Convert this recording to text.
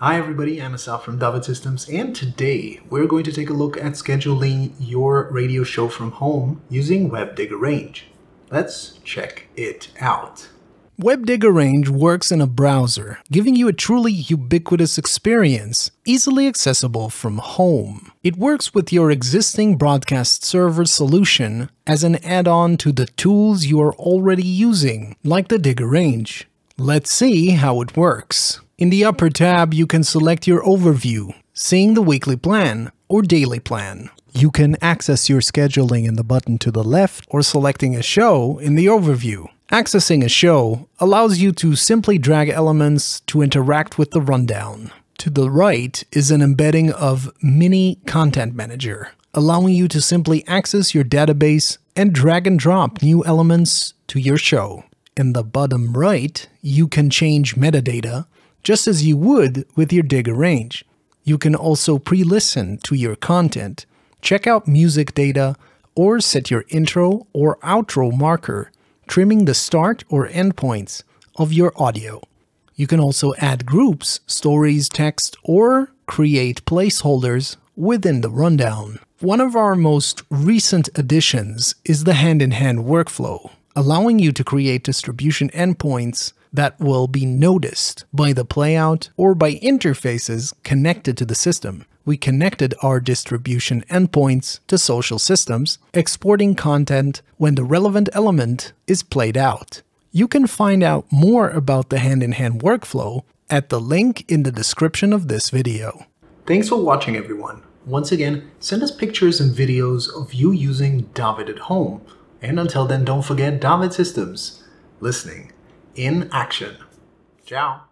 Hi everybody, I'm Asaf from David Systems and today we're going to take a look at scheduling your radio show from home using WebDigAIRange. Let's check it out. WebDigAIRange works in a browser, giving you a truly ubiquitous experience, easily accessible from home. It works with your existing broadcast server solution as an add-on to the tools you are already using, like the DigAIRange. Let's see how it works. In the upper tab, you can select your overview, seeing the weekly plan or daily plan. You can access your scheduling in the button to the left or selecting a show in the overview. Accessing a show allows you to simply drag elements to interact with the rundown. To the right is an embedding of Mini Content Manager, allowing you to simply access your database and drag and drop new elements to your show. In the bottom right, you can change metadata just as you would with your DigAIRange. You can also pre-listen to your content, check out music data, or set your intro or outro marker trimming the start or end points of your audio. You can also add groups, stories, text, or create placeholders within the rundown. One of our most recent additions is the hand-in-hand -hand workflow, allowing you to create distribution endpoints that will be noticed by the playout or by interfaces connected to the system we connected our distribution endpoints to social systems, exporting content when the relevant element is played out. You can find out more about the hand-in-hand -hand workflow at the link in the description of this video. Thanks for watching everyone. Once again, send us pictures and videos of you using David at home. And until then, don't forget David Systems. Listening in action. Ciao.